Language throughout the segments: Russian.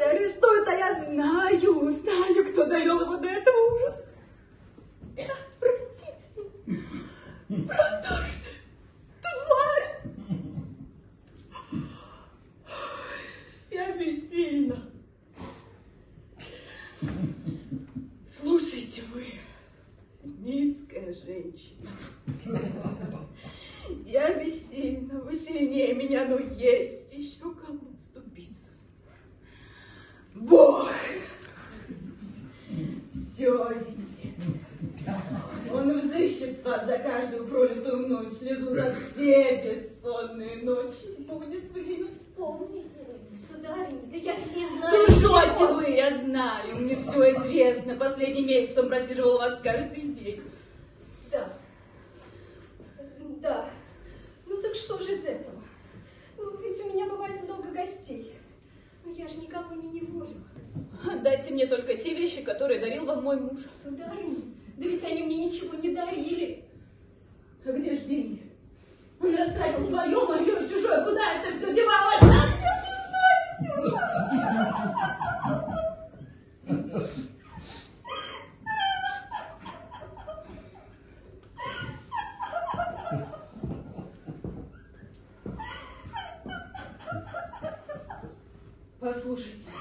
арестуют и арестуют, а я знаю, знаю, кто довел его до этого ужаса. Отвратительно. Продажная тварь. Я бессильна. Слушайте вы, низкая женщина. Я бессильна, вы сильнее меня, но есть еще кому ступиться. Бог все видит. Он взыщет с вас за каждую мною слезу, за все бессонные ночи. Будет время вспомнить. Сударыня, да я не знаю. Лжете вы, я знаю, мне все известно. Последний месяц он просиживал вас каждый день. Да, да. Ну так что же из этого? Ну, ведь у меня бывает много гостей. Но я же никого не неволю. Отдайте мне только те вещи, которые дарил вам мой муж. Сударыня, да ведь они мне ничего не дарили. А где же деньги? Он растратил свое, мое и чужое. Куда это все девалось? А. Послушайте.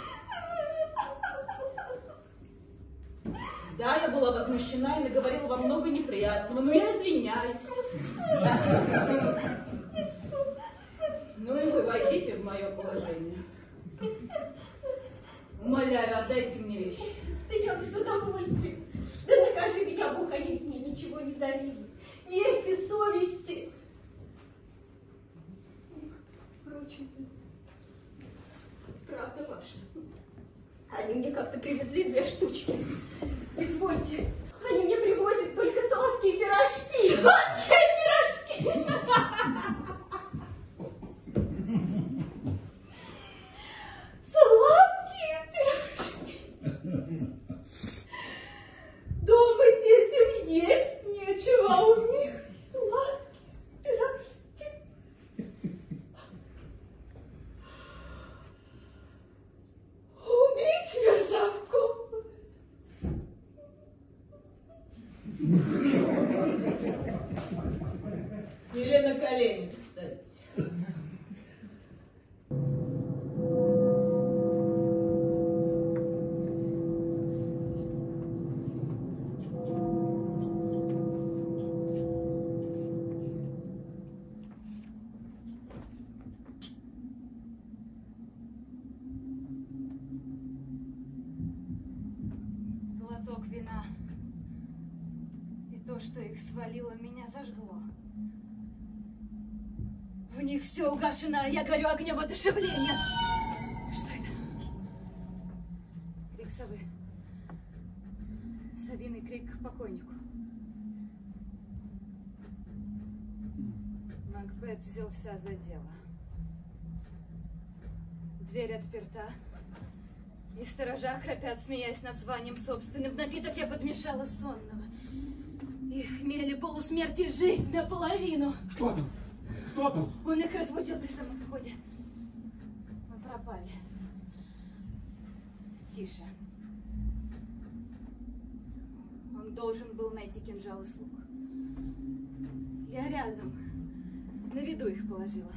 Да, я была возмущена и наговорила вам много неприятного, но я извиняюсь. Ну и вы войдите в мое положение. Умоляю, отдайте мне вещи. Да я бы с удовольствием. Да накажи меня, Бог, они мне ничего не дарили. Верьте совести. Впрочем, правда ваша. Они мне как-то привезли две штучки. Извольте, они мне привозят только сладкие пирожки. Сладкие пирожки! Сладкие пирожки! Думать детям есть нечего, а у них сладкие пирожки. Убить мерзавку! Или на колени встать. Глоток вина. То, что их свалило, меня зажгло. В них все угашено, а я горю огнем одушевления. Что это? Крик совы. Совиный крик покойнику. Макбет взялся за дело. Дверь отперта. И сторожа храпят, смеясь над званием собственным. В напиток я подмешала сонного. И хмели полусмерти жизнь наполовину. Кто там? Кто там? Он их разбудил при самом входе. Мы пропали. Тише. Он должен был найти кинжал и слуг. Я рядом. На виду их положила.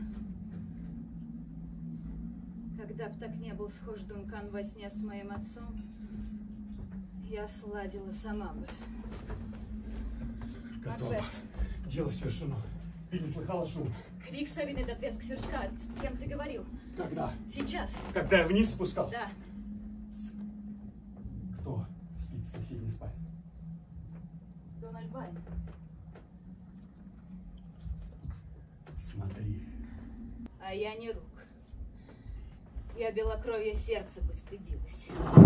Когда б так не был схож Дункан во сне с моим отцом, я сладила сама бы. Готово. Дело свершено. Ты не слыхала шума? Крик совиный до треск сверчка. С кем ты говорил? Когда? Сейчас. Когда я вниз спускался? Да. Кто спит в соседней спальне? Дональд Байн. Смотри. А я не рук. Я белокровье сердца постыдилась. Я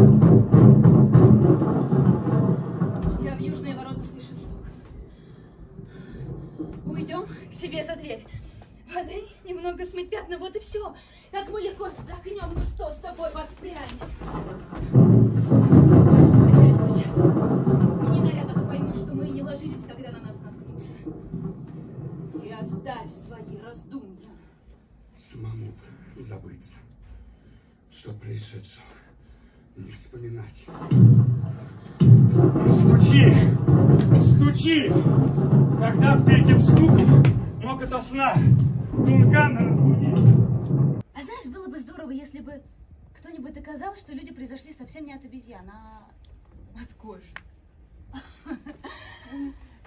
Мы легко вздохнем, ну что с тобой воспрянет? Опять стучат. Смени наряд, пойму, что мы не ложились, когда на нас наткнутся. И оставь свои раздумья. Самому забыться, что происшедшего Не вспоминать. Стучи! Стучи! Когда б ты этим стуком мог ото сна Дункана разбудить? А знаешь, было бы здорово, если бы кто-нибудь доказал, что люди произошли совсем не от обезьян, а от кошек.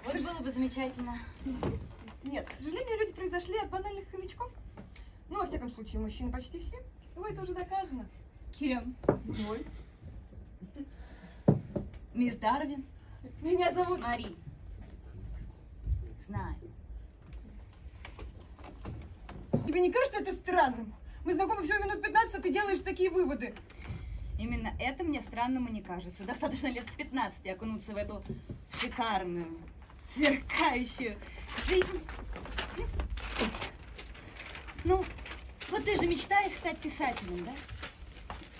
Вот было бы замечательно. Нет, к сожалению, люди произошли от банальных хомячков. Ну, во всяком случае, мужчины почти все. Ну, это уже доказано. Кем? Ой. Мисс Дарвин? Меня зовут... Мари. Знаю. Тебе не кажется это странным? Мы знакомы всего минут 15, а ты делаешь такие выводы. Именно это мне странным и не кажется. Достаточно лет с 15 окунуться в эту шикарную, сверкающую жизнь. Ну, вот ты же мечтаешь стать писателем, да?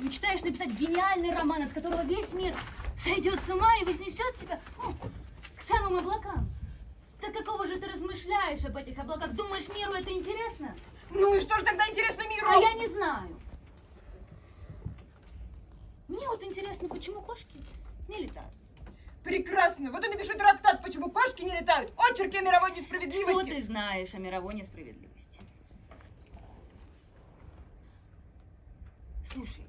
Мечтаешь написать гениальный роман, от которого весь мир сойдет с ума и вознесет тебя ну, к самым облакам. Так какого же ты размышляешь об этих облаках? Думаешь, миру это интересно? Ну и что же тогда интересно миру? А я не знаю. Мне вот интересно, почему кошки не летают. Прекрасно. Вот и напиши трактат, почему кошки не летают. Очерки о мировой Что несправедливости. ты знаешь о мировой несправедливости? Слушай,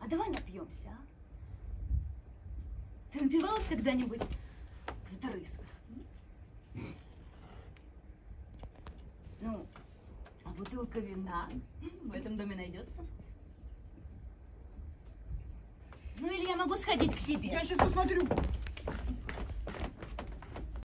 а давай напьемся, а? Ты напивалась когда-нибудь вдрызг? Ну, а бутылка вина в этом доме найдется? Ну или я могу сходить к себе. Я сейчас посмотрю.